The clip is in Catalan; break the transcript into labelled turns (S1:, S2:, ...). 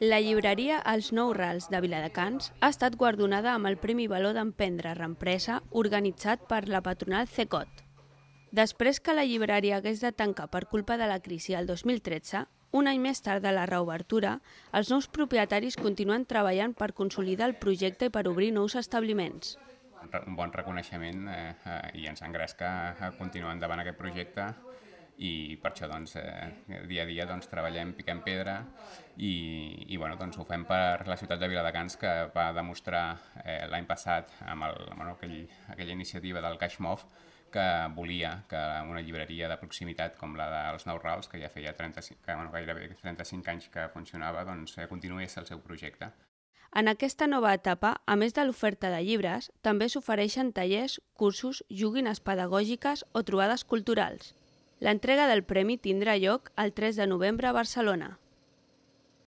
S1: La llibreria Els Nou Rals de Viladecans ha estat guardonada amb el Premi Valor d'Emprendre Reempresa organitzat per la patronal CECOT. Després que la llibreria hagués de tancar per culpa de la crisi el 2013, un any més tard de la reobertura, els nous propietaris continuen treballant per consolidar el projecte i per obrir nous establiments.
S2: Un bon reconeixement eh, eh, i ens engresca a continuar endavant aquest projecte i per això doncs, eh, dia a dia doncs, treballem, piquem pedra i, i bueno, doncs, ho fem per la ciutat de Viladecans que va demostrar eh, l'any passat amb el, bueno, aquell, aquella iniciativa del CashMov que volia que una llibreria de proximitat com la dels Nou Rals, que ja feia 35, que, bueno, gairebé 35 anys que funcionava, doncs, eh, continués el seu projecte.
S1: En aquesta nova etapa, a més de l'oferta de llibres, també s'ofereixen tallers, cursos, joguines pedagògiques o trobades culturals. L'entrega del premi tindrà lloc el 3 de novembre a Barcelona.